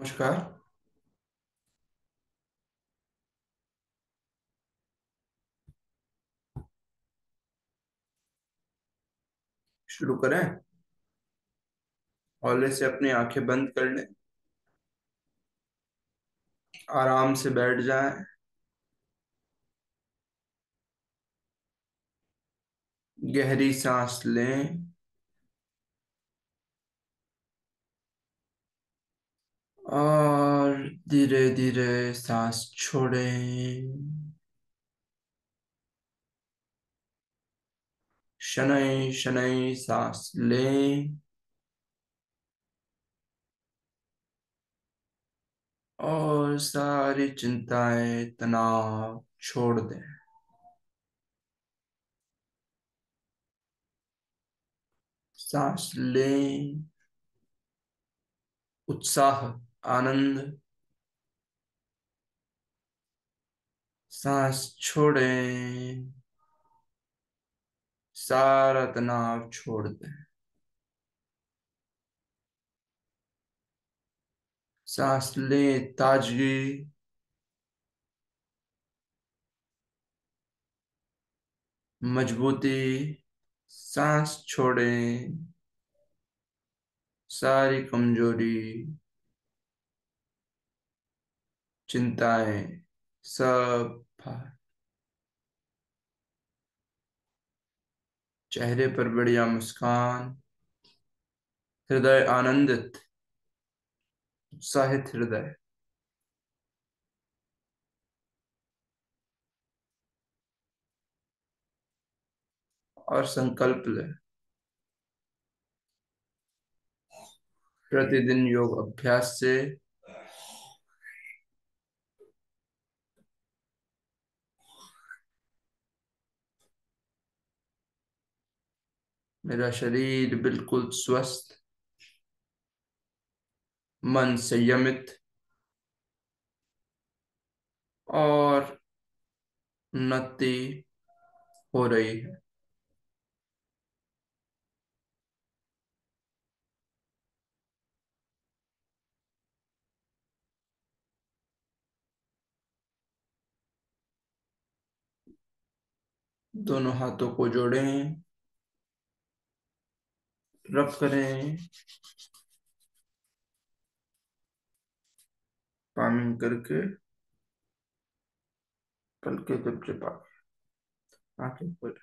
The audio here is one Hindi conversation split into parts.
नमस्कार शुरू करें। हौले से अपनी आँखें बंद कर लें। आराम से बैठ जाएँ। गहरी सांस लें। और धीरे धीरे सांस छोड़ें। शनै शनै सांस लें। और सारी चिंताएँ, तनाव छोड़ दें। सांस लें। उत्साह आनंद। सांस छोड़ें। सारा तनाव छोड़ दें। सांस लें ताजगी। मजबूती। सांस छोड़ें। सारी कमज़ोरी। चिंताएँ सब चेहरे पर बढ़िया मुस्कान, हृदय आनंदित, उत्साहित हृदय। और संकल्प ले। प्रतिदिन योग अभ्यास से मेरा शरीर बिल्कुल स्वस्थ, मन संयमित और उन्नति हो रही है। दोनों हाथों को जोड़ें। रब करें। पामिंग करके पलके चिपचिपा आँखें खोल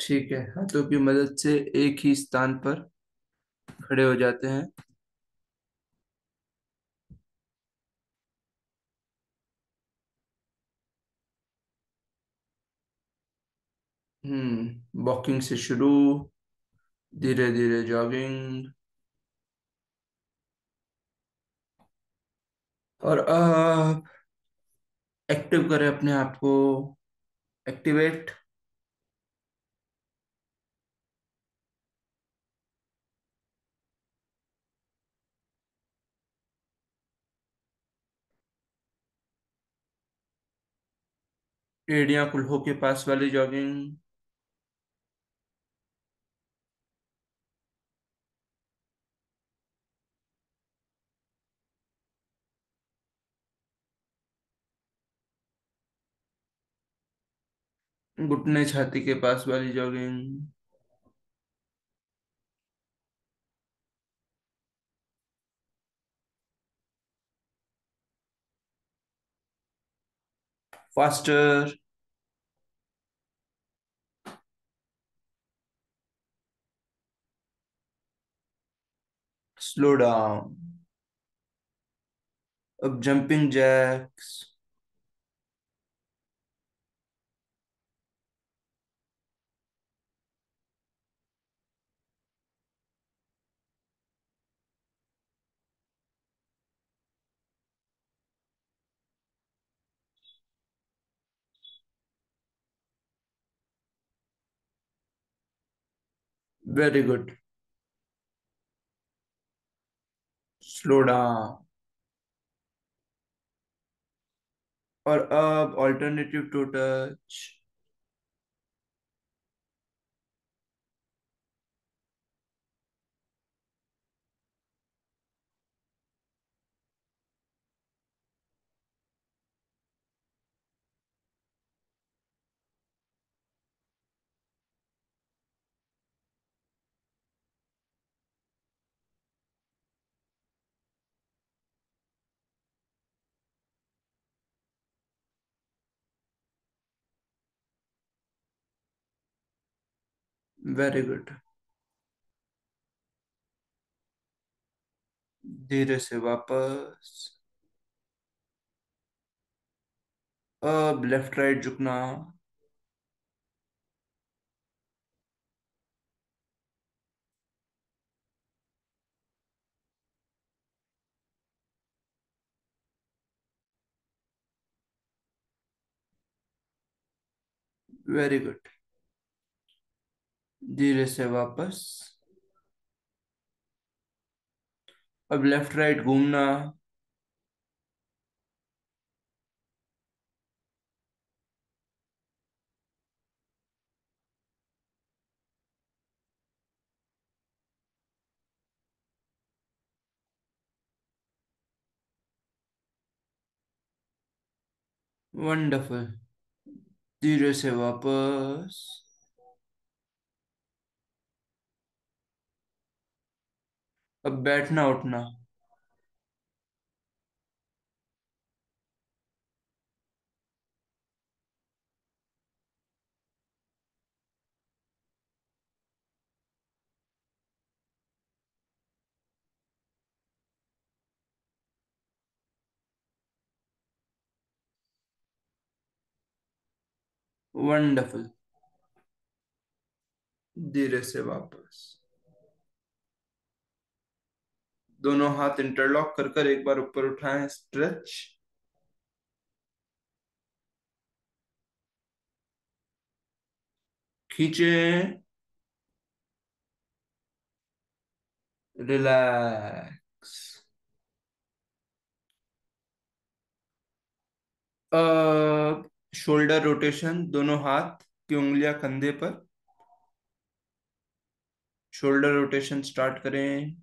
ठीक है, हाथों की मदद से एक ही स्थान पर खड़े हो जाते हैं। हम्म वॉकिंग से शुरू धीरे धीरे जॉगिंग और अब एक्टिव करें अपने आप को एक्टिवेट एडिया कुल्हों के पास वाली जॉगिंग घुटने छाती के पास वाली जॉगिंग फास्टर स्लो डाउन अब jumping jacks very good Slow down. और अब alternative to touch very good धीरे से वापस। अब लेफ़्ट राइट झुकना। वेरी गुड धीरे से वापस। अब लेफ़्ट राइट घूमना। वंडरफुल धीरे से वापस। अब बैठना उठना। वंडरफुल धीरे से वापस। दोनों हाथ इंटरलॉक कर कर एक बार ऊपर उठाएँ स्ट्रेच खींचे. रिलैक्स अब शोल्डर रोटेशन दोनों हाथ की उंगलियाँ कंधे पर. शोल्डर रोटेशन स्टार्ट करें.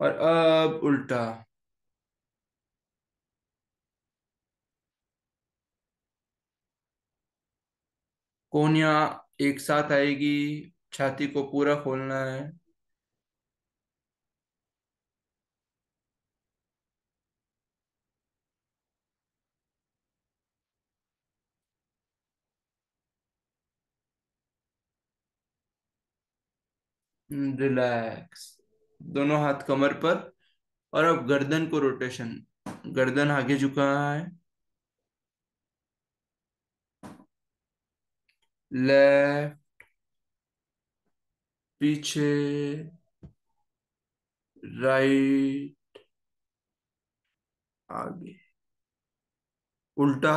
और अब उल्टा। कोनिया एक साथ आएगी छाती को पूरा खोलना है। रिलैक्स। दोनों हाथ कमर पर। और अब गर्दन को रोटेशन। गर्दन आगे झुका है। लेफ़्ट। पीछे। राइट। आगे। उल्टा।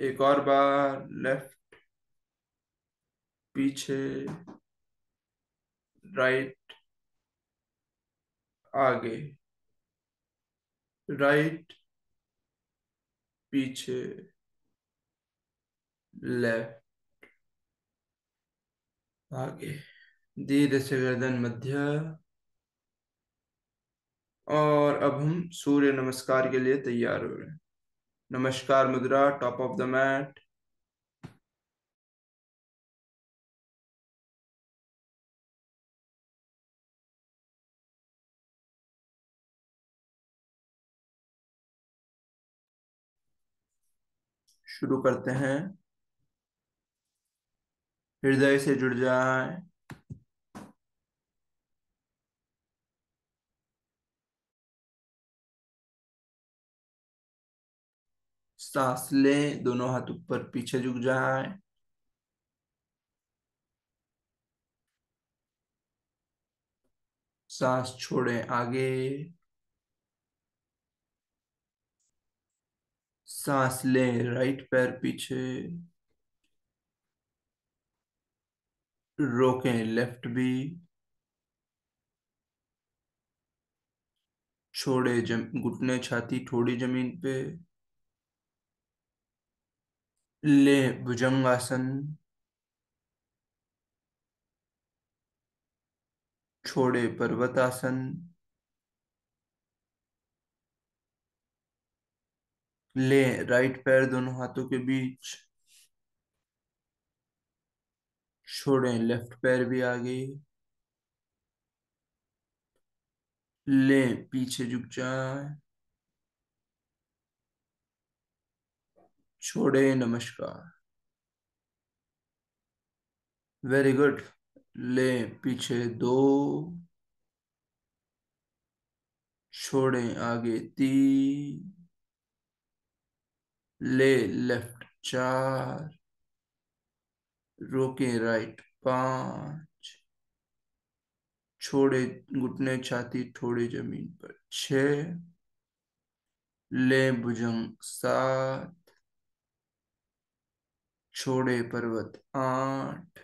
एक और बार लेफ़्ट पीछे राइट आगे। राइट पीछे लेफ़्ट आगे। धीरे से गर्दन मध्य। और अब हम सूर्य नमस्कार के लिए तैयार हो रहे हैं। नमस्कार मुद्रा टॉप ऑफ़ द मैट शुरू करते हैं। हृदय से जुड़ जाए। सांस लें दोनों हाथ ऊपर पीछे झुक जाए। सांस छोड़ें आगे। सांस लें राइट पैर पीछे। रोकें लेफ़्ट भी। छोड़े जम, घुटने छाती थोड़ी ज़मीन पे। ले भुजंगासन छोड़े पर्वतासन ले राइट पैर दोनों हाथों के बीच छोड़े लेफ़्ट पैर भी आगे ले पीछे झुक जाए। छोड़े, नमस्कार। वेरी गुड ले पीछे दो। छोड़े आगे तीन। ले लेफ़्ट चार। रोके राइट पाँच। छोड़े घुटने छाती थोड़े ज़मीन पर छ। ले भुजंग सात। छोड़े पर्वत, आठ।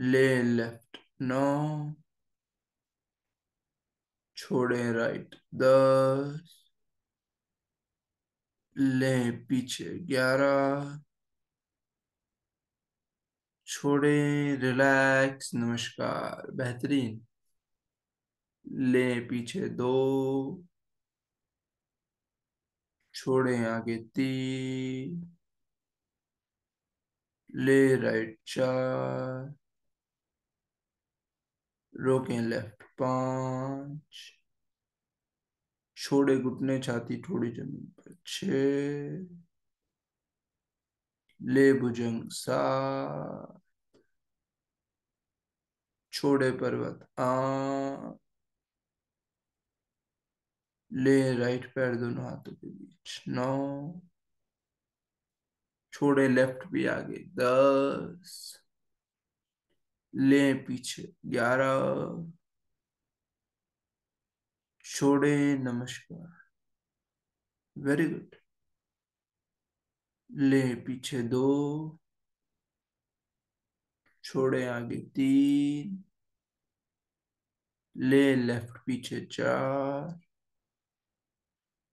ले, लेफ़्ट, नौ। छोड़े, राइट, दस। ले, पीछे, ग्यारह। छोड़े, रिलैक्स, नमस्कार, बेहतरीन। ले, पीछे, दो। छोड़े, आगे, तीन। ले राइट चार। रोकें लेफ़्ट पाँच। छोड़े, घुटने छाती थोड़ी ज़मीन पर, छ। ले, भुजंग, सात। छोड़े, पर्वत आ ले राइट पैर दोनों हाथों के बीच, नौ। छोड़े लेफ़्ट भी आगे। दस। ले पीछे। ग्यारह। छोड़े, नमस्कार। वेरी गुड ले पीछे दो। छोड़े आगे तीन। ले लेफ़्ट पीछे चार।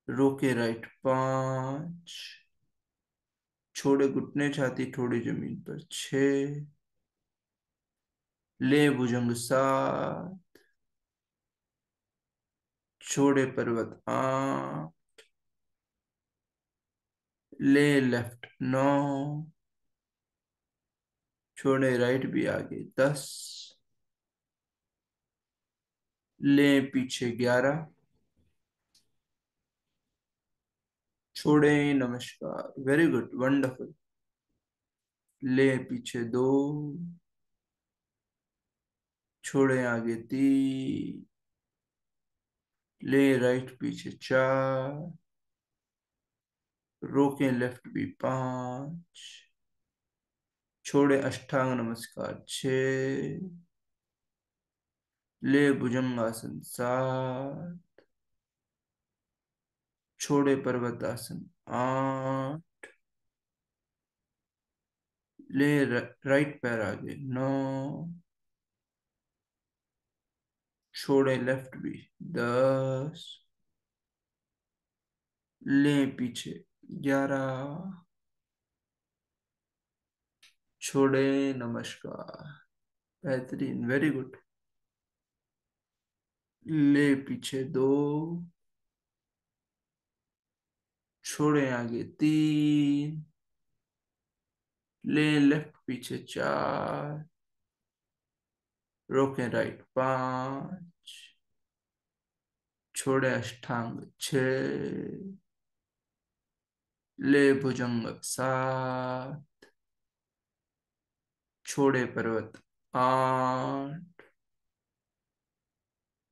रोके राइट पाँच। छोड़े घुटने छाती, थोड़ी ज़मीन पर। छ। ले भुजंग सात। छोड़े पर्वत आठ। ले लेफ़्ट नौ। छोड़े राइट भी आगे दस। ले पीछे ग्यारह। छोड़े, नमस्कार। वेरी गुड वंडरफुल ले पीछे दो। छोड़े आगे तीन। ले राइट पीछे चार। रोके लेफ़्ट भी पाँच। छोड़े अष्टांग, नमस्कार, छ। ले, भुजंगासन, सात। छोड़े पर्वतासन। आठ। ले राइट पैर आगे। नौ। छोड़े लेफ़्ट भी। दस। ले पीछे। ग्यारह। छोड़े, नमस्कार। बेहतरीन वेरी गुड ले पीछे दो। छोड़े आगे। तीन। ले लेफ़्ट पीछे चार। रोके राइट पाँच। छोड़े अष्टांग छ। ले, भुजंग सात। छोड़े पर्वत आठ।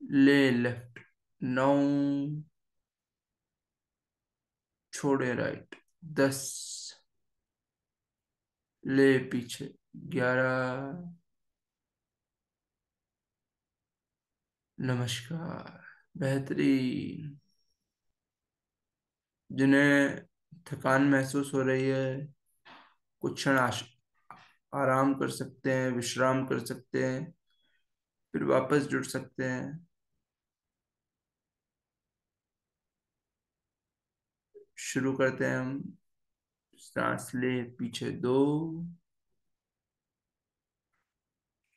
ले लेफ़्ट नौ। छोड़े राइट दस ले पीछे, ग्यारह। नमस्कार, बेहतरीन। जिन्हें थकान महसूस हो रही है, कुछ क्षण आराम कर सकते हैं, विश्राम कर सकते हैं, फिर वापस जुड़ सकते हैं। शुरू करते हैं हम। सांस ले, पीछे दो।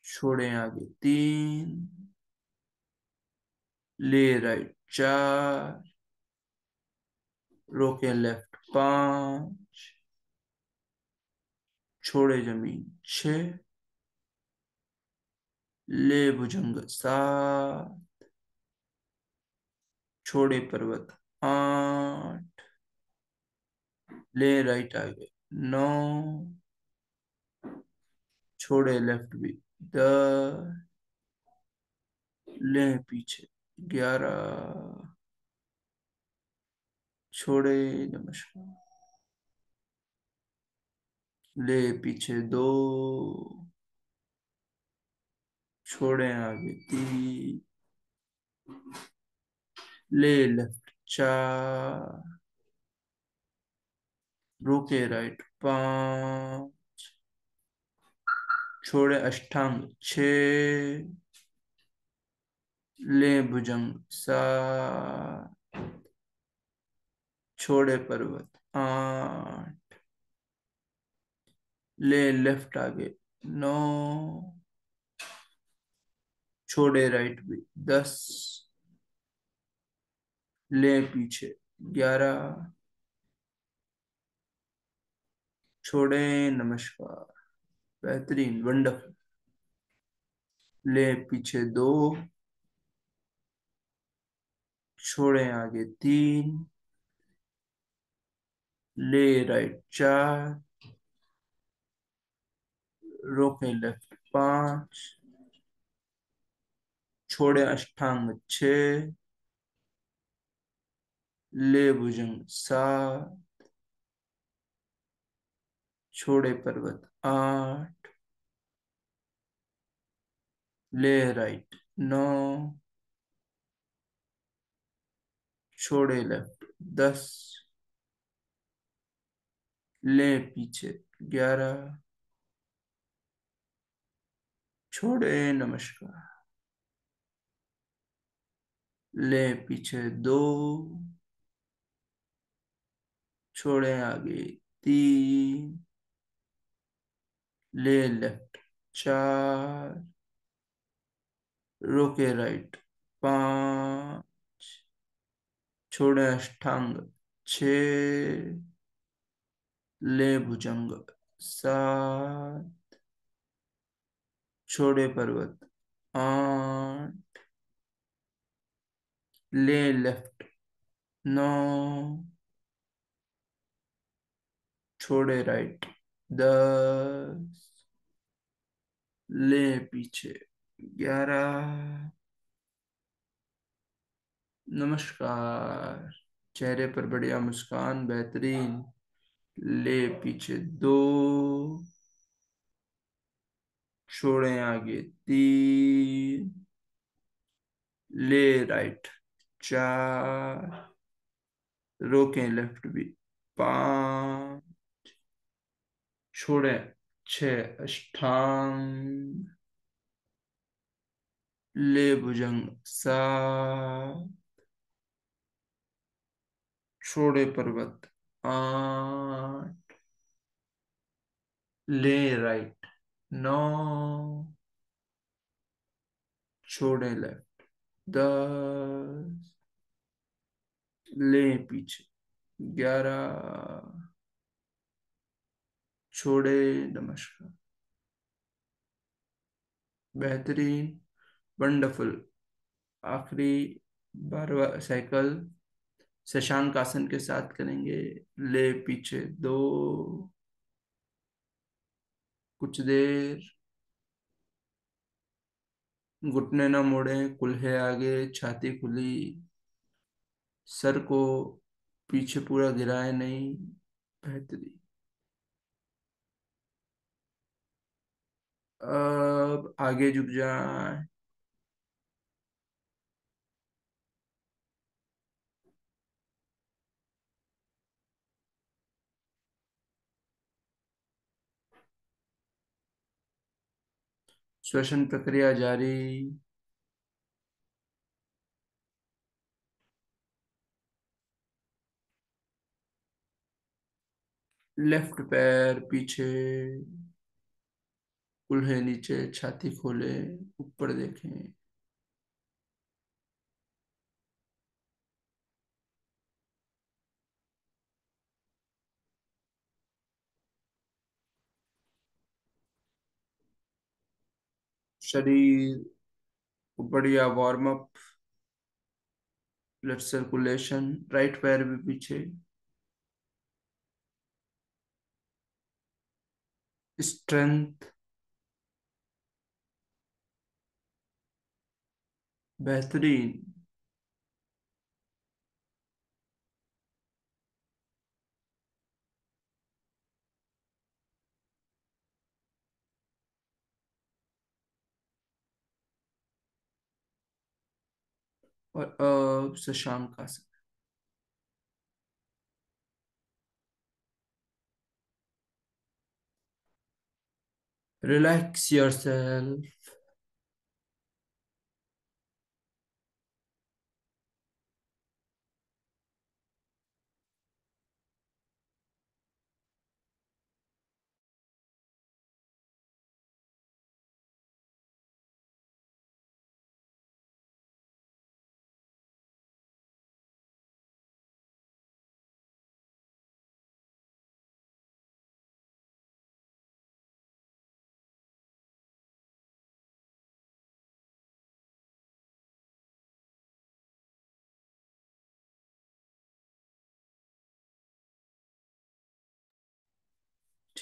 छोड़े आगे तीन। ले राइट चार। रोके लेफ़्ट पाँच। छोड़े ज़मीन छ। ले भुजंग सात। छोड़े पर्वत आठ। ले राइट आगे। नौ छोड़े लेफ़्ट भी। दस ले, पीछे। ग्यारह। छोड़े, नमस्कार। ले, पीछे दो। छोड़े, आगे तीन। ले लेफ़्ट चार। रोके राइट पाँच। छोड़े अष्टांग। छ। ले भुजंग। सात। छोड़े पर्वत। आठ। ले लेफ़्ट आगे। नौ। छोड़े राइट भी। दस। ले पीछे। ग्यारह। छोड़े, नमस्कार। बेहतरीन वंडरफुल ले पीछे दो। छोड़े आगे तीन। ले राइट चार। रोके लेफ़्ट पाँच। छोड़े अष्टांग छ। ले भुजंग सात। छोड़े पर्वत, आठ। ले, राइट, नौ। छोड़े, लेफ़्ट, दस। ले, पीछे, ग्यारह। छोड़े, नमस्कार। ले, पीछे, दो। छोड़े, आगे, तीन। ले लेफ़्ट चार रोके राइट पाँच छोड़े अष्टांग छ ले भुजंग सात छोड़े पर्वत आठ ले लेफ़्ट नौ छोड़े राइट दस ले पीछे। ग्यारह। नमस्कार। चेहरे पर बढ़िया मुस्कान, बेहतरीन। ले पीछे दो। छोड़े आगे तीन। ले राइट चार। रोकें लेफ़्ट भी पाँच। छोड़े। छ अष्टांग ले भुजंग सात, छोड़े पर्वत आठ, ले राइट नौ, छोड़े लेफ़्ट दस, ले पीछे ग्यारह छोड़े, नमस्कार। बेहतरीन वंडरफुल आखिरी बारवा साइकिल शशांक आसन के साथ करेंगे, ले पीछे दो। कुछ देर। घुटने ना मोड़े कुल्हे आगे, छाती खुली। सर को पीछे पूरा गिराए नहीं, बेहतरीन। अब आगे झुक जाए। श्वसन प्रक्रिया जारी। लेफ़्ट पैर पीछे। कुल्हे नीचे, छाती खोले, ऊपर देखें। शरीर को बढ़िया warm up blood circulation right पैर भी पीछे। स्ट्रेंथ बेहतरीन और अब शशांक आसन relax yourself.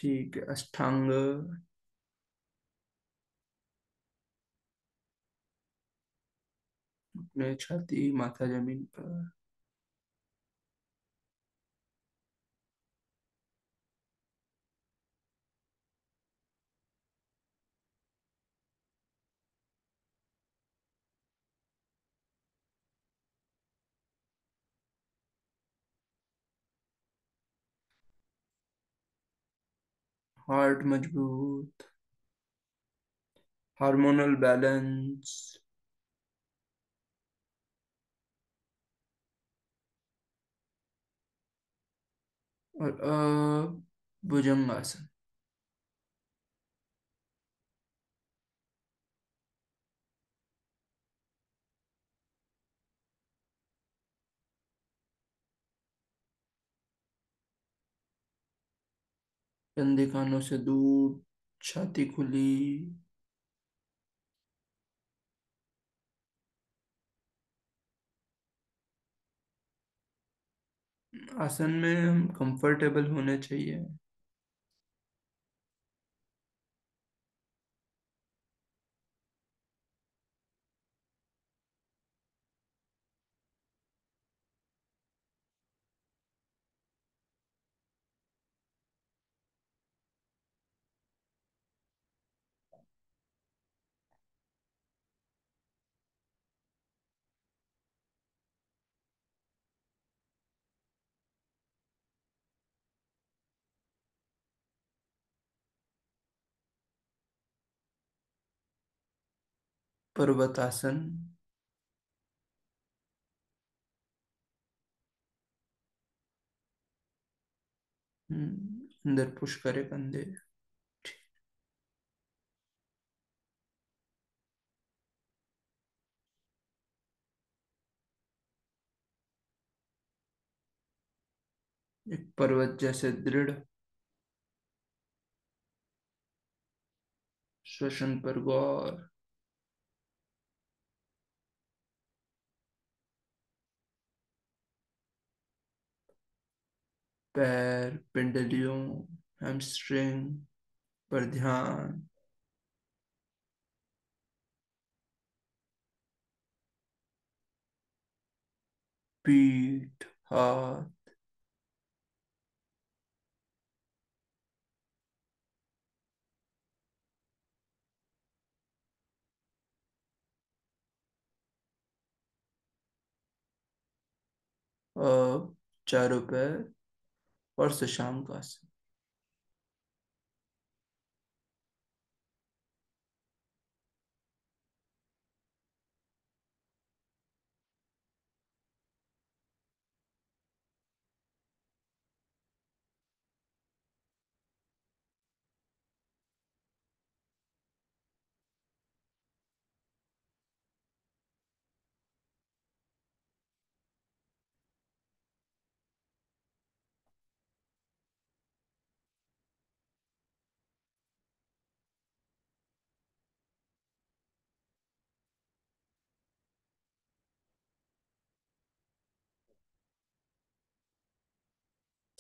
ठीक है अष्टांग। अपने छाती माथा ज़मीन पर। हार्ट मज़बूत हार्मोनल बैलेंस। और भुजंगासन। कंधे कानों से दूर छाती खुली। आसन में हम कंफर्टेबल होने चाहिए। पर्वतासन। हम्म, अंदर पुश करे कंधे एक पर्वत जैसे दृढ़। श्वसन पर गौर। पैर पिंडलियों हैमस्ट्रिंग पर ध्यान। पीठ हाथ। अब चारों पैर। और शशांक आसन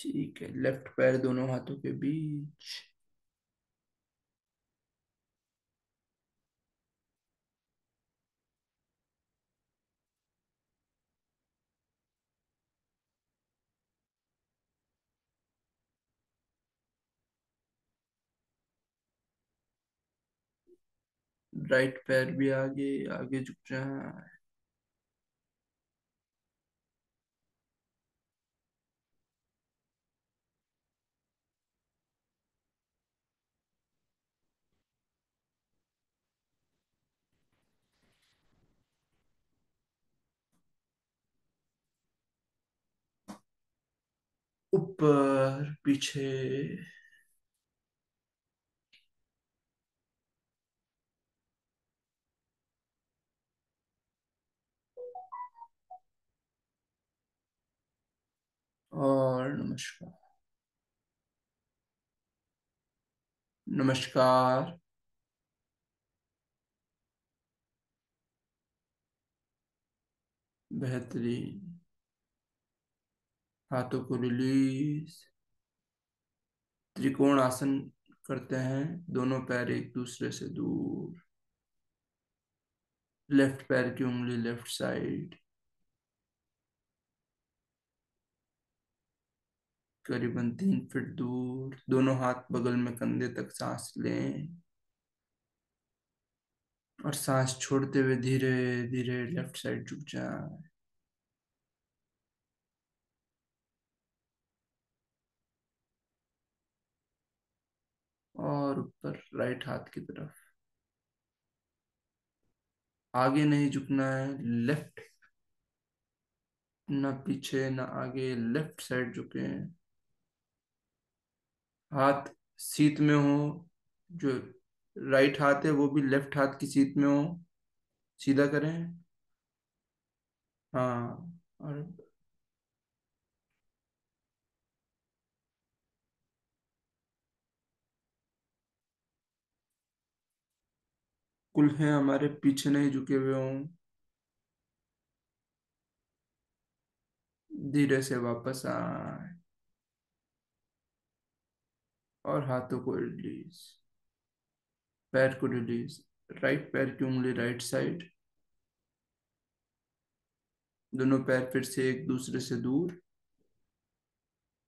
ठीक है लेफ़्ट पैर दोनों हाथों के बीच। राइट पैर भी आगे आगे झुक रहा है ऊपर पीछे। और नमस्कार। नमस्कार। बेहतरीन। हाथों को रिलीज़ त्रिकोण आसन करते हैं, दोनों पैर एक दूसरे से दूर। लेफ़्ट पैर की उंगली लेफ़्ट साइड करीबन तीन फीट दूर। दोनों हाथ बगल में कंधे तक सांस लें। और सांस छोड़ते हुए धीरे धीरे लेफ़्ट साइड झुक जाए। और ऊपर राइट हाथ की तरफ़। आगे नहीं झुकना है, लेफ़्ट। ना पीछे, ना आगे, लेफ़्ट साइड झुके हाथ सीट में हो, जो राइट हाथ है, वो भी लेफ़्ट हाथ की सीट में हो। सीधा करें। हाँ और कुल्हे हमारे पीछे नहीं झुके हुए हों। धीरे से वापस आए। और हाथों को रिलीज़ पैर को रिलीज़ राइट पैर की उंगली राइट साइड दोनों पैर फिर से एक दूसरे से दूर।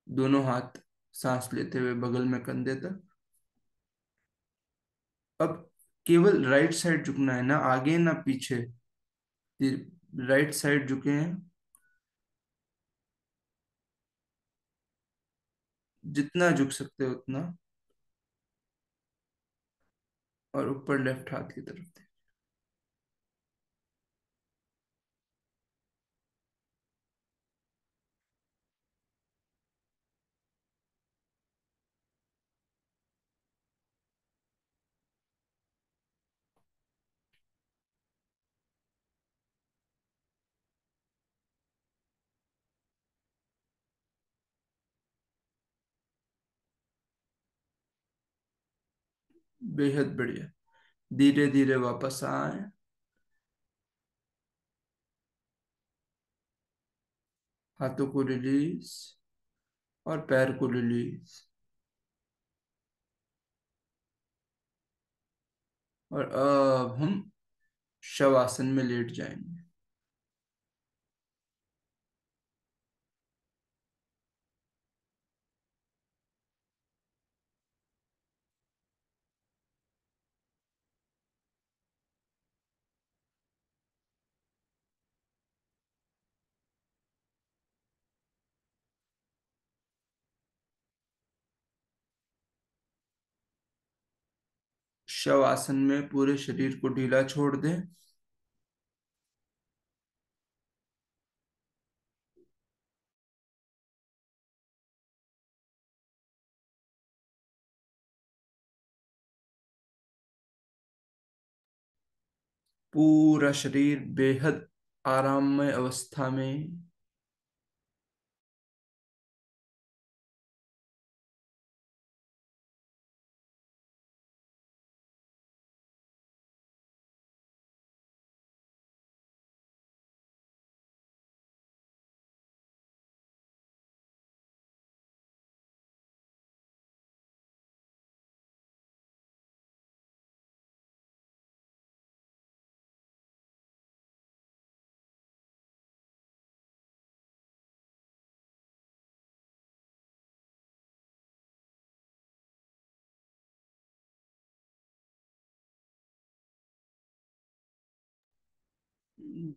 दोनों हाथ सांस लेते हुए बगल में कंधे तक। अब केवल राइट साइड झुकना है ना, आगे ना पीछे? राइट साइड झुके हैं। जितना झुक सकते हो उतना। और ऊपर लेफ़्ट हाथ की तरफ़ बेहद बढ़िया। धीरे धीरे वापस आए। हाथों को रिलीज़ और पैर को रिलीज़ और अब हम शवासन में लेट जाएँगे। शव आसन में पूरे शरीर को ढीला छोड़ दें। पूरा शरीर बेहद आराममय अवस्था में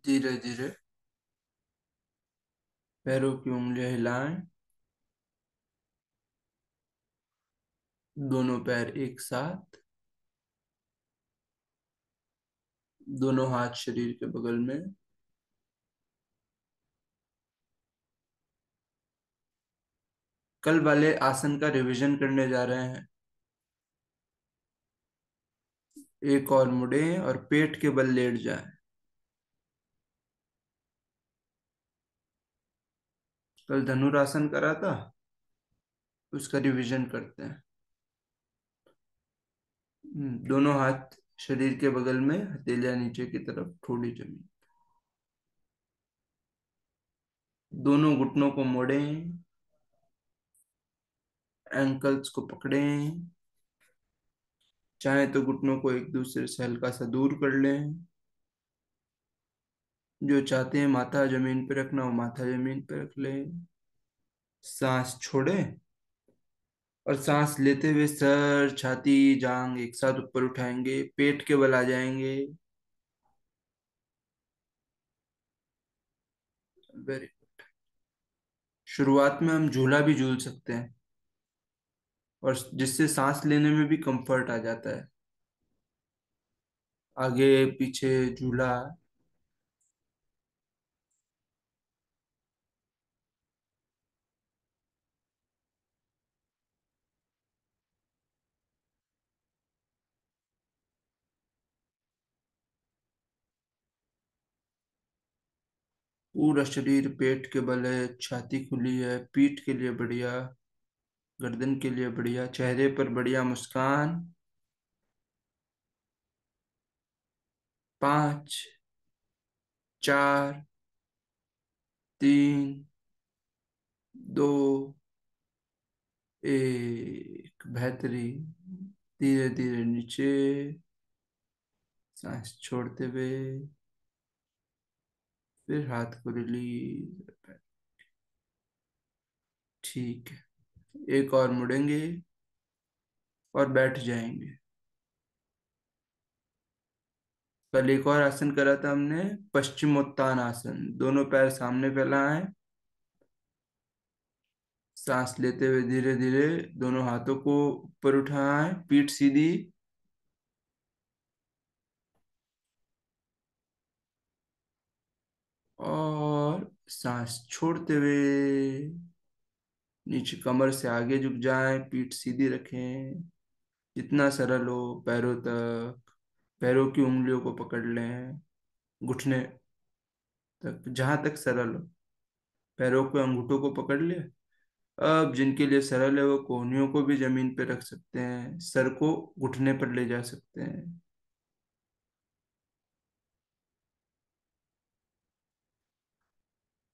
धीरे धीरे। पैरों की उंगलियाँ हिलाएँ। दोनों पैर एक साथ। दोनों हाथ शरीर के बगल में। कल वाले आसन का रिवीजन करने जा रहे हैं। एक और मुड़े और पेट के बल लेट जाएँ। कल धनुरासन करा था उसका रिवीजन करते हैं। हम्म, दोनों हाथ शरीर के बगल में हथेलिया नीचे की तरफ़ थोड़ी ज़मीन। दोनों घुटनों को मोड़ें एंकल्स को पकड़ें चाहे तो घुटनों को एक दूसरे से हल्का सा दूर कर लें। जो चाहते हैं माथा ज़मीन पे रखना, वो माथा ज़मीन पे रख लें। सांस छोड़े और सांस लेते हुए सर छाती जांग एक साथ ऊपर उठाएँगे, पेट के बल आ जाएँगे। वेरी गुड शुरुआत में हम झूला भी झूल सकते हैं और जिससे सांस लेने में भी कंफर्ट आ जाता है। आगे, पीछे, झूला। पूरा शरीर पेट के बल है छाती खुली है, पीठ के लिए बढ़िया, गर्दन के लिए बढ़िया, चेहरे पर बढ़िया मुस्कान। पाँच, चार, तीन, दो, एक बेहतरीन धीरे धीरे नीचे, सांस छोड़ते हुए। फिर हाथ को रिलीज़ ठीक है। एक और मुड़ेंगे और बैठ जाएँगे। कल एक और आसन करा था हमने, पश्चिमोत्तान आसन। दोनों पैर सामने फैलाएँ, सांस लेते हुए धीरे धीरे दोनों हाथों को ऊपर उठाएँ, पीठ सीधी और सांस छोड़ते हुए नीचे कमर से आगे झुक जाए, पीठ सीधी रखें। जितना सरल हो, पैरों तक, पैरों की उंगलियों को पकड़ लें, घुटने तक, जहाँ तक सरल हो। पैरों के, अंगूठों को पकड़ लिया अब जिनके लिए सरल है, वो कोहनियों को भी ज़मीन पर रख सकते हैं, सर को घुटने पर ले जा सकते हैं।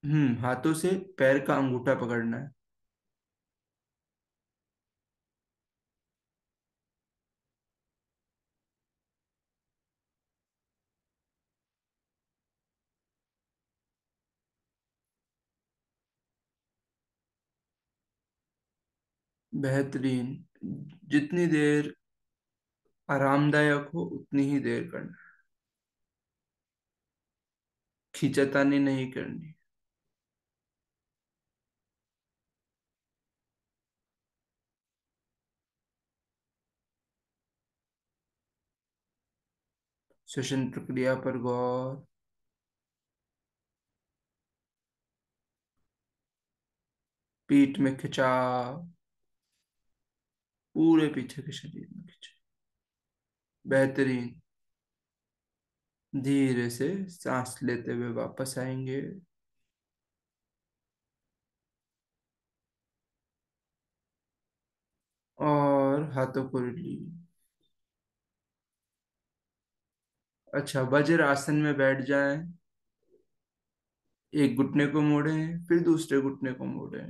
हम्म हाथों से पैर का अंगूठा पकड़ना है। बेहतरीन, जितनी देर आरामदायक हो, उतनी ही देर करना। खींचतानी नहीं करनी। श्वसन प्रक्रिया पर गौर। पीठ में खिंचाव। पूरे पीछे के शरीर में खिंचाव। बेहतरीन। धीरे से सांस लेते हुए वापस आएँगे। और हाथों को रिलीज़ अच्छा वज्र आसन में बैठ जाए, एक घुटने को मोड़े, फिर दूसरे घुटने को मोड़े।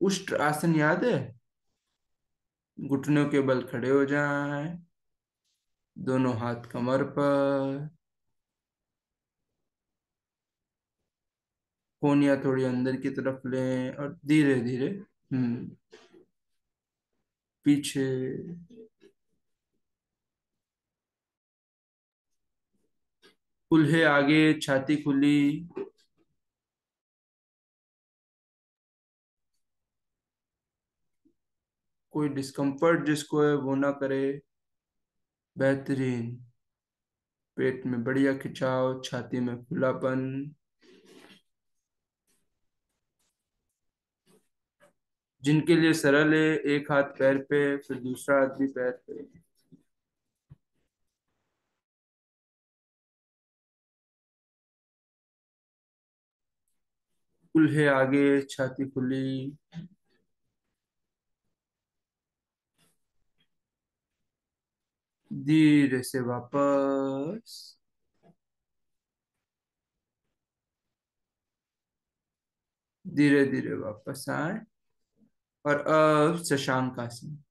उष्ट आसन याद है? घुटनों के बल खड़े हो जाए, दोनों हाथ कमर पर। कोनिया थोड़ी अंदर की तरफ़ लें और धीरे धीरे हम्म पीछे। कुल्हे आगे, छाती खुली। कोई डिस्कम्फर्ट जिसको है, वो ना करे। बेहतरीन। पेट में बढ़िया खिंचाव, छाती में खुलापन। जिनके लिए सरल है, एक हाथ पैर पे, फिर दूसरा हाथ भी पैर पे। कुल्हे आगे, छाती खुली। धीरे से वापस। धीरे धीरे वापस आए। और अब शशांक आसन।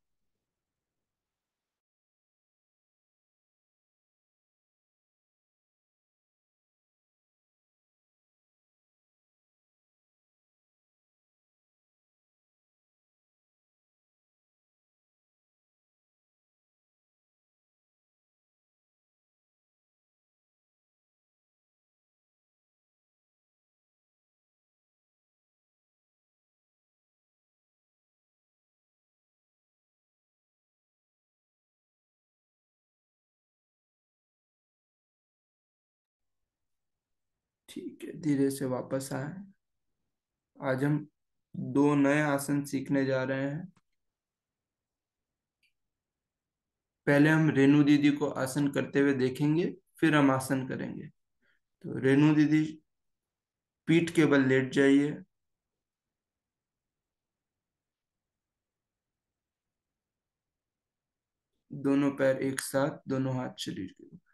ठीक है, धीरे से वापस आए आज हम दो नए आसन सीखने जा रहे हैं। पहले हम रेणु दीदी को आसन करते हुए देखेंगे, फिर हम आसन करेंगे। तो रेणु दीदी, पीठ के बल लेट जाइए। दोनों पैर एक साथ, दोनों हाथ शरीर के ऊपर।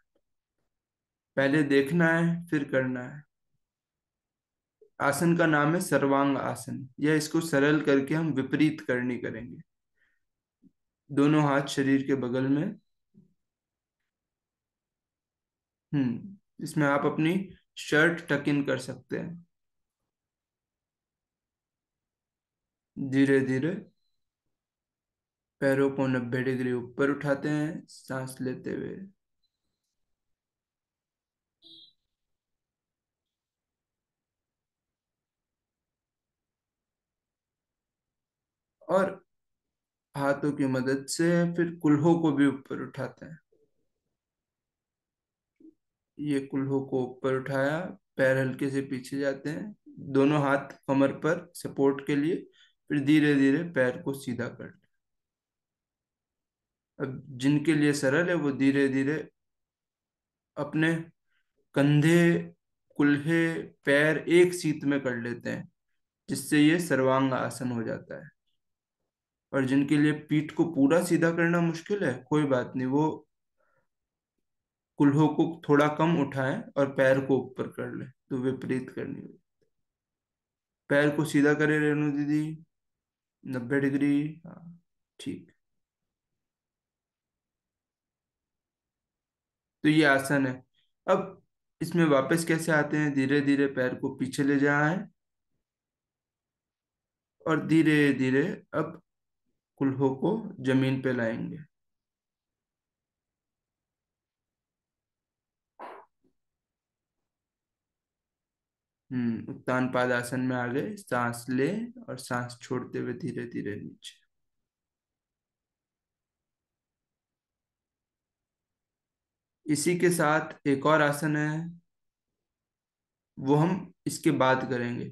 पहले देखना है, फिर करना है। आसन का नाम है सर्वांग आसन। या इसको सरल करके हम विपरीत करनी करेंगे। दोनों हाथ शरीर के बगल में। हम्म इसमें आप अपनी शर्ट टक इन कर सकते हैं। धीरे धीरे पैरों को नब्बे डिग्री ऊपर उठाते हैं, सांस लेते हुए। और हाथों की मदद से फिर कुल्हों को भी ऊपर उठाते हैं। ये कुल्हों को ऊपर उठाया, पैर हल्के से पीछे जाते हैं, दोनों हाथ कमर पर सपोर्ट के लिए, फिर धीरे धीरे पैर को सीधा कर ले अब जिनके लिए सरल है, वो धीरे धीरे अपने कंधे, कुल्हे, पैर एक सीत में कर लेते हैं, जिससे ये सर्वांग आसन हो जाता है। और जिनके लिए पीठ को पूरा सीधा करना मुश्किल है, कोई बात नहीं, वो कुल्हों को थोड़ा कम उठाएँ और पैर को ऊपर कर ले तो विपरीत करनी होगी। पैर को सीधा करे रेणु दीदी, नब्बे डिग्री हाँ ठीक। तो ये आसन है। अब इसमें वापस कैसे आते हैं? धीरे धीरे पैर को पीछे ले जाए और धीरे धीरे अब कुल्हों को ज़मीन पे लाएँगे। हम्म उत्तान पाद आसन में आ गए सांस ले और सांस छोड़ते हुए धीरे धीरे नीचे। इसी के साथ एक और आसन है, वो हम इसके बाद करेंगे।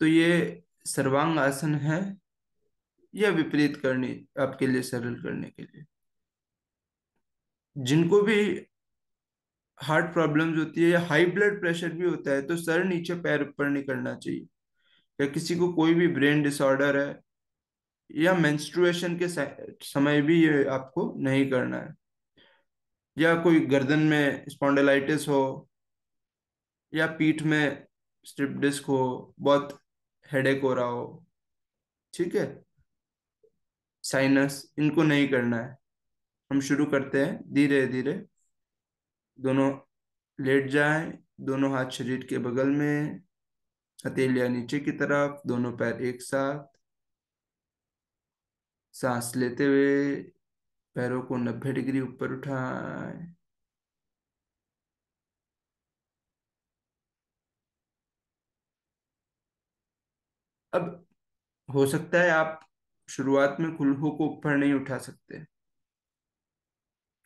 तो ये सर्वांग आसन है या विपरीत करनी, आपके लिए सरल करने के लिए। जिनको भी हार्ट प्रॉब्लम्स होती है या हाई ब्लड प्रेशर भी होता है तो सर नीचे पैर ऊपर नहीं करना चाहिए। या किसी को कोई भी ब्रेन डिसऑर्डर है, या मेंस्ट्रुएशन के समय भी ये आपको नहीं करना है। या कोई गर्दन में स्पॉन्डिलाइटिस हो, या पीठ में स्ट्रिप डिस्क हो, बहुत हेडेक हो रहा हो, ठीक है? साइनस इनको नहीं करना है। हम शुरू करते हैं धीरे धीरे। दोनों लेट जाए, दोनों हाथ शरीर के बगल में, हथेलियाँ नीचे की तरफ़, दोनों पैर एक साथ। सांस लेते हुए पैरों को नब्बे डिग्री ऊपर उठाए। अब हो सकता है आप शुरुआत में कुल्हों को ऊपर नहीं उठा सकते।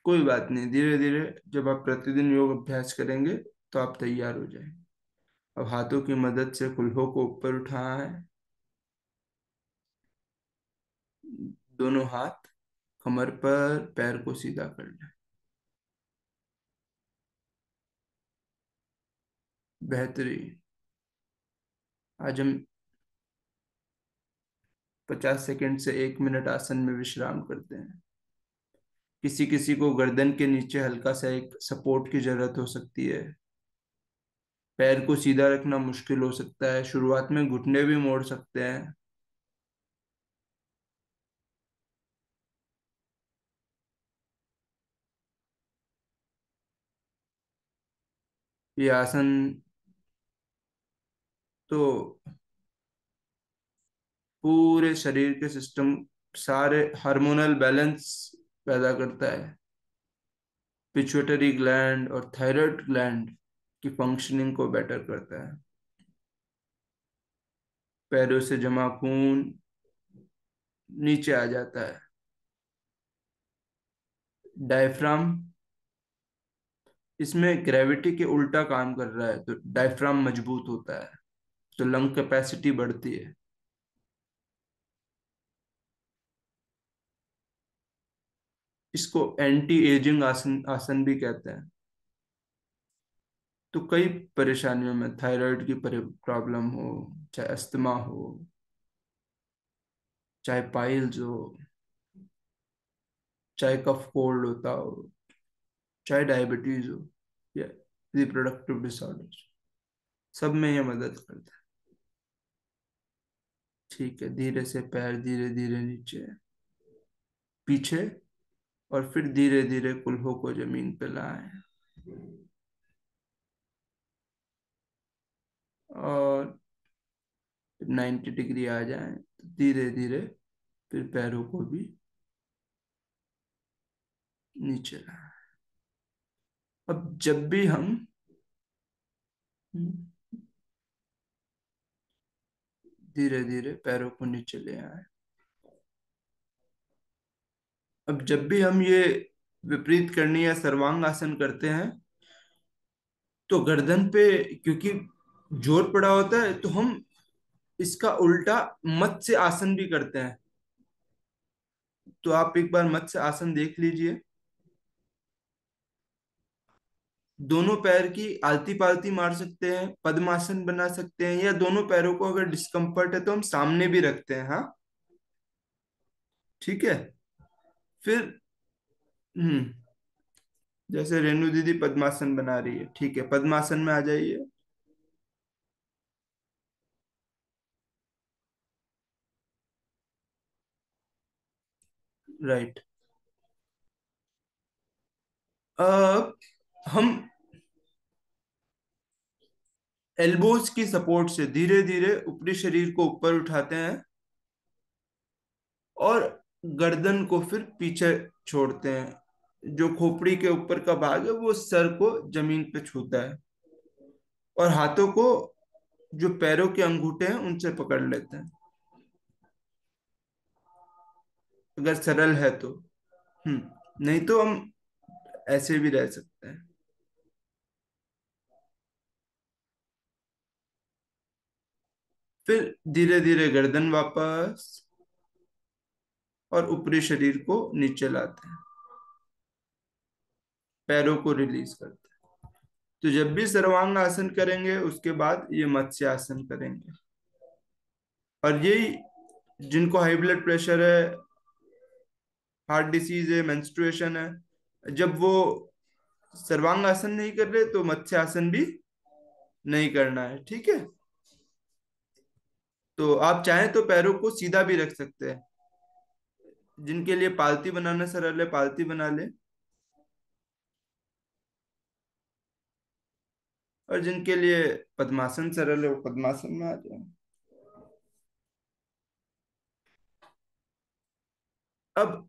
कोई बात नहीं धीरे धीरे जब आप प्रतिदिन योग अभ्यास करेंगे तो आप तैयार हो जाएँगे। अब हाथों की मदद से कुल्हों को ऊपर उठाना है दोनों हाथ कमर पर, पैर को सीधा कर लें। बेहतरीन। आज हम पचास सेकंड से एक मिनट आसन में विश्राम करते हैं। किसी किसी को गर्दन के नीचे हल्का सा एक सपोर्ट की ज़रूरत हो सकती है। पैर को सीधा रखना मुश्किल हो सकता है। शुरुआत में घुटने भी मोड़ सकते हैं। ये आसन तो पूरे शरीर के सिस्टम सारे हार्मोनल बैलेंस पैदा करता है। पिट्यूटरी ग्लैंड और थायराइड ग्लैंड की फंक्शनिंग को बेटर करता है। पैरों से जमा खून नीचे आ जाता है। डायफ्राम इसमें ग्रेविटी के उल्टा काम कर रहा है तो डायफ्राम मज़बूत होता है तो लंग कैपेसिटी बढ़ती है। इसको एंटी एजिंग आसन आसन भी कहते हैं। तो कई परेशानियों में थायराइड की प्रॉब्लम हो, चाहे अस्थमा हो, चाहे पाइल्स हो, चाहे कफ कोल्ड होता हो, चाहे डायबिटीज़ हो, या रिप्रोडक्टिव डिसऑर्डर सब में यह मदद करता है। ठीक है, धीरे से पैर धीरे धीरे नीचे, पीछे और फिर धीरे धीरे कुल्हों को ज़मीन पे लाए। और 90 डिग्री आ जाए तो धीरे धीरे फिर पैरों को भी नीचे लाए। अब जब भी हम धीरे धीरे पैरों को नीचे ले आए अब जब भी हम ये विपरीत करनी या सर्वांग आसन करते हैं तो गर्दन पे क्योंकि ज़ोर पड़ा होता है तो हम इसका उल्टा मत्स्य आसन भी करते हैं। तो आप एक बार मत्स्य आसन देख लीजिए। दोनों पैर की आलती पालती मार सकते हैं, पद्मासन बना सकते हैं, या दोनों पैरों को अगर डिस्कम्फर्ट है तो हम सामने भी रखते हैं हाँ? ठीक है? फिर हम्म जैसे रेणु दीदी पद्मासन बना रही है, ठीक है, पद्मासन में आ जाइए। राइट अब हम एल्बोज की सपोर्ट से धीरे धीरे ऊपरी शरीर को ऊपर उठाते हैं और गर्दन को फिर पीछे छोड़ते हैं। जो खोपड़ी के ऊपर का भाग है, वो सर को ज़मीन पे छूता है और हाथों को जो पैरों के अंगूठे हैं, उनसे पकड़ लेते हैं। अगर सरल है तो। हम्म नहीं तो हम ऐसे भी रह सकते हैं। फिर धीरे धीरे गर्दन वापस और ऊपरी शरीर को नीचे लाते हैं। पैरों को रिलीज़ करते हैं। तो जब भी सर्वांग आसन करेंगे, उसके बाद ये मत्स्य आसन करेंगे। और यही जिनको हाई ब्लड प्रेशर है हार्ट डिसीज है मेंस्ट्रुएशन है, जब वो सर्वांग आसन नहीं कर रहे तो मत्स्य आसन भी नहीं करना है, ठीक है? तो आप चाहें तो पैरों को सीधा भी रख सकते हैं। जिनके लिए पालती बनाना सरल है पालती बना ले। और जिनके लिए पद्मासन सरल है वो पद्मासन में आ जाए। अब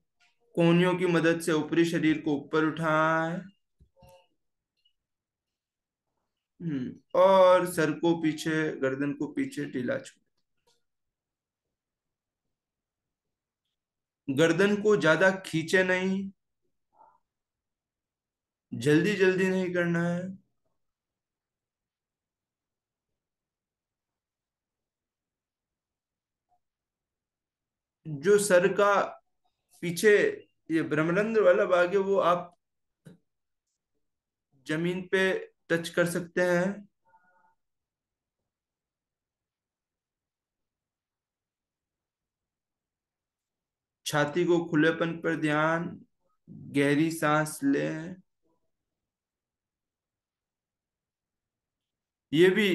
कोहनियों की मदद से ऊपरी शरीर को ऊपर उठाए। हम्म और सर को पीछे, गर्दन को पीछे ढीला छोड़। गर्दन को ज़्यादा खींचे नहीं, जल्दी जल्दी नहीं करना है। जो सर का पीछे ये ब्रह्मरंध्र वाला भाग है, वो आप ज़मीन पे टच कर सकते हैं। छाती को खुलेपन पर ध्यान, गहरी सांस ले। ये भी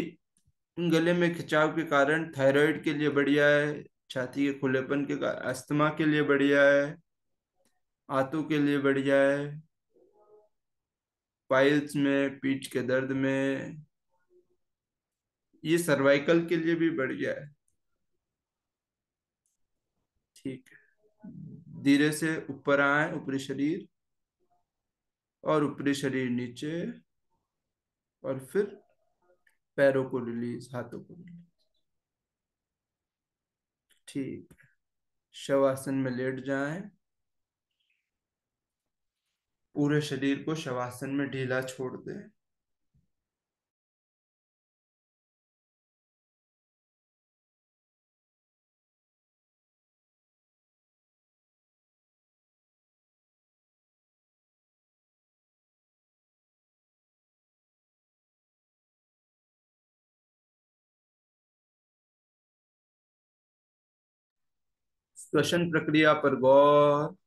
गले में खिंचाव के कारण, थायराइड के लिए बढ़िया है, छाती के खुलेपन के अस्थमा के लिए बढ़िया है आंतों के लिए बढ़िया है, पाइल्स में, पीठ के दर्द में। ये सर्वाइकल के लिए भी बढ़िया है। ठीक है। धीरे से ऊपर आए, ऊपरी शरीर और ऊपरी शरीर नीचे और फिर पैरों को रिलीज़, हाथों को रिलीज़। ठीक। शवासन में लेट जाएँ। पूरे शरीर को शवासन में ढीला छोड़ दें। श्वसन प्रक्रिया पर गौर।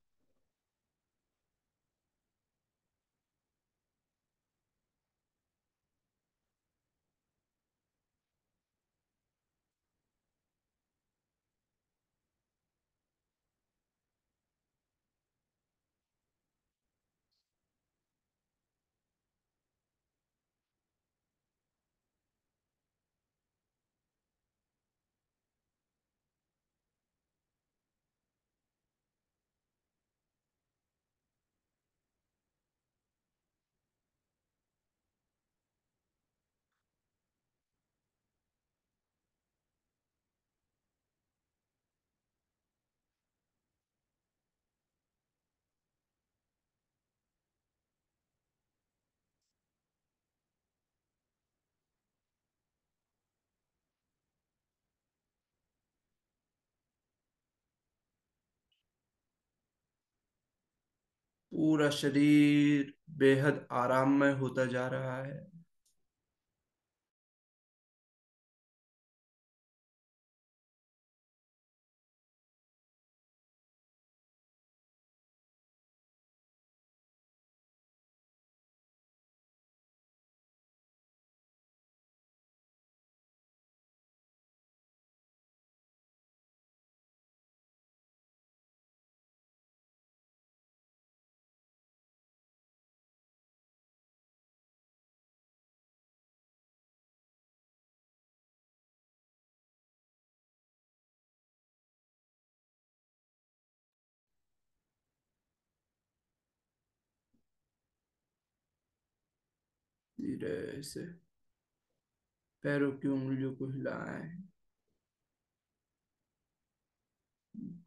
पूरा शरीर बेहद आराम में होता जा रहा है। धीरे से पैरों की उंगलियों को हिलाएँ।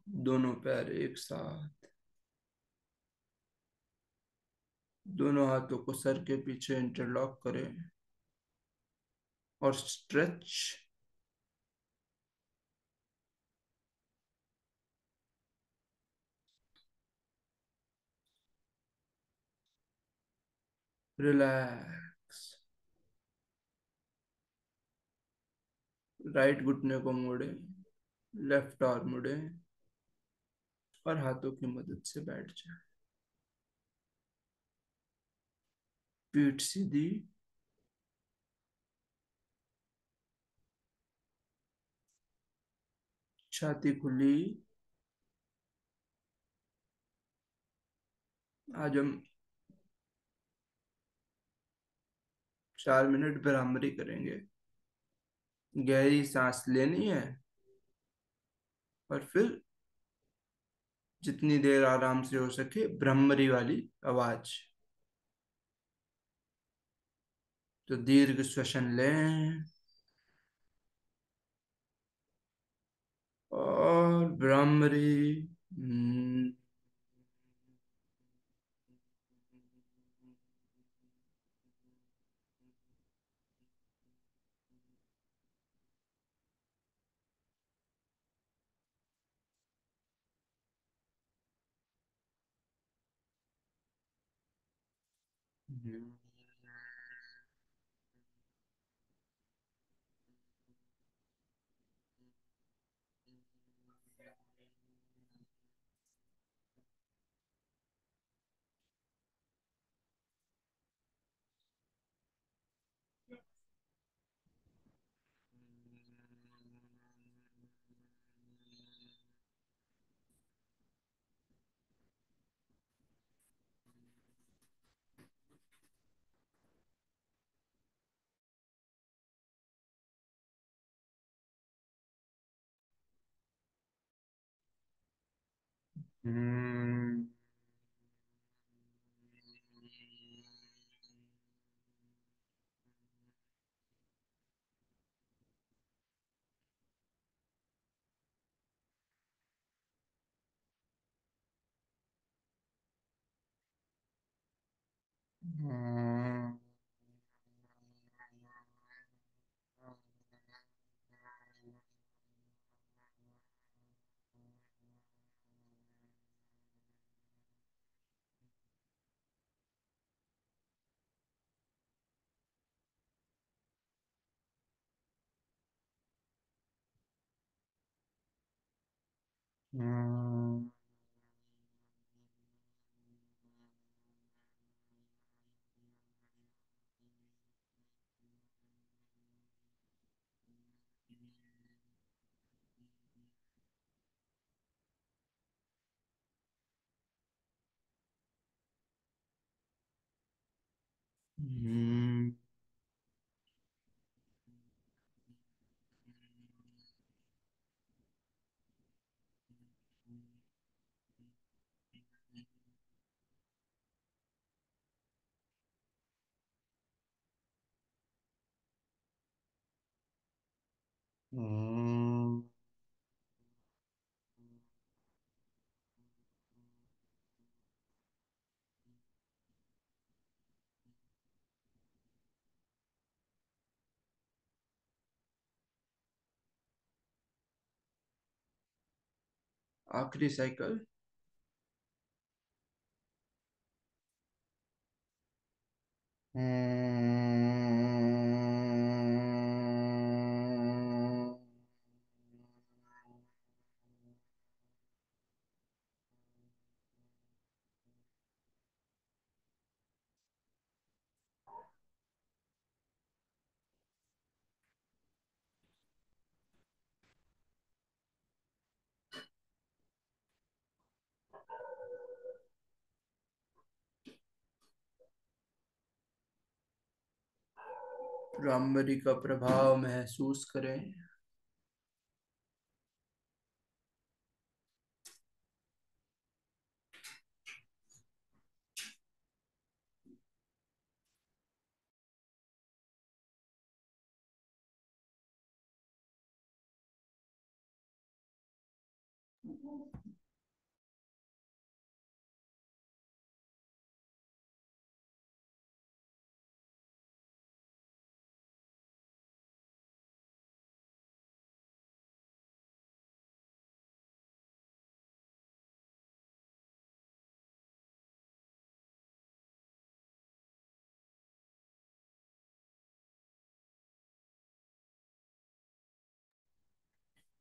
दोनों पैर एक साथ। दोनों हाथों को सर के पीछे इंटरलॉक करें। और स्ट्रेच रिलैक्स राइट घुटने को मोड़े, लेफ़्ट आर्म मुड़े, और हाथों की मदद से बैठ जाए। पीठ सीधी। छाती खुली। आज हम चार मिनट भ्रामरी करेंगे। गहरी सांस लेनी है और फिर जितनी देर आराम से हो सके ब्रह्मरी वाली आवाज़। तो दीर्घ श्वसन लें और भ्रमरी हम्म, हम्म, हम्म, Mm-hmm. हम्म, हम्म, हम्म। आखिरी साइकिल हम्म, ब्रह्मरी का प्रभाव महसूस करें।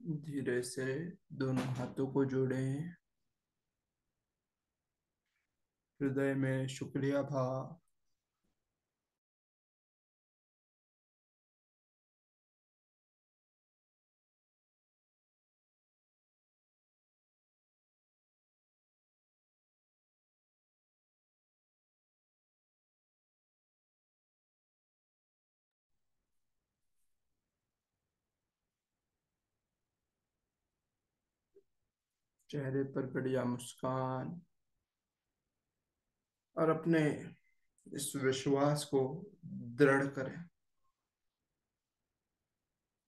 धीरे से दोनों हाथों को जोड़े। हृदय में शुक्रिया भाव चेहरे पर बढ़िया मुस्कान और अपने इस विश्वास को दृढ़ करें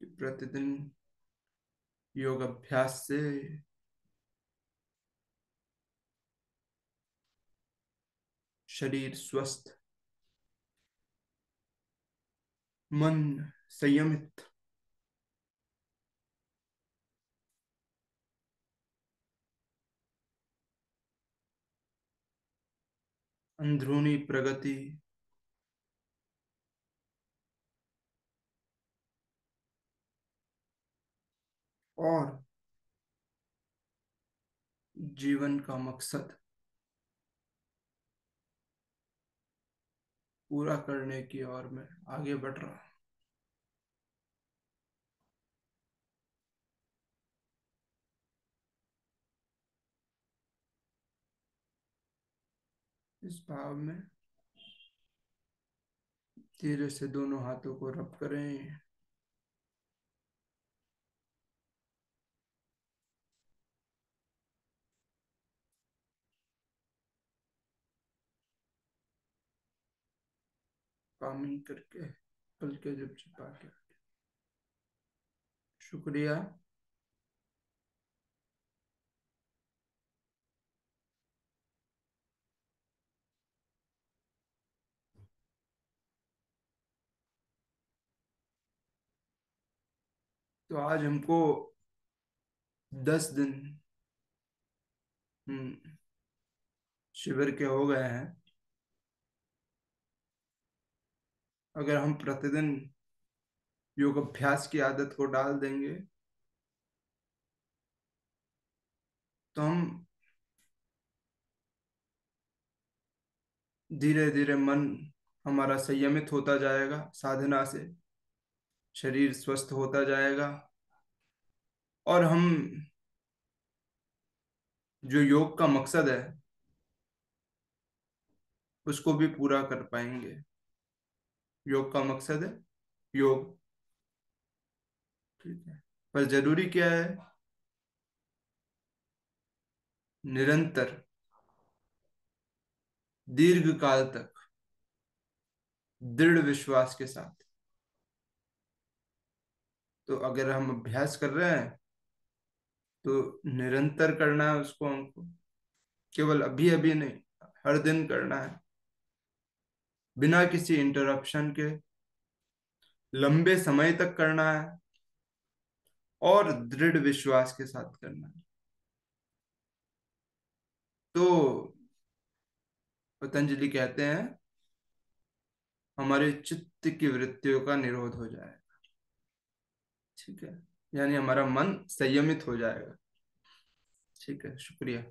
कि प्रतिदिन योग अभ्यास से शरीर स्वस्थ, मन संयमित अंदरूनी प्रगति। और जीवन का मकसद पूरा करने की ओर में आगे बढ़ रहा हूँ। इस भाव में धीरे से दोनों हाथों को रब करें। कामिंग करके हल्के जब छिपा के शुक्रिया। तो आज हमको दस दिन हम्म, शिविर के हो गए हैं। अगर हम प्रतिदिन योग अभ्यास की आदत को डाल देंगे तो हम धीरे धीरे मन हमारा संयमित होता जाएगा साधना से। शरीर स्वस्थ होता जाएगा। और हम जो योग का मकसद है, उसको भी पूरा कर पाएँगे। योग का मकसद है योग। ठीक है। पर ज़रूरी क्या है? निरंतर दीर्घ काल तक, दृढ़ विश्वास के साथ। तो अगर हम अभ्यास कर रहे हैं तो निरंतर करना है उसको हमको। केवल अभी अभी नहीं, हर दिन करना है। बिना किसी इंटरप्शन के, लंबे समय तक करना है और दृढ़ विश्वास के साथ करना है। तो पतंजलि कहते हैं, हमारे चित्त की वृत्तियों का निरोध हो जाएगा ठीक है। यानी हमारा मन संयमित हो जाएगा। ठीक है शुक्रिया।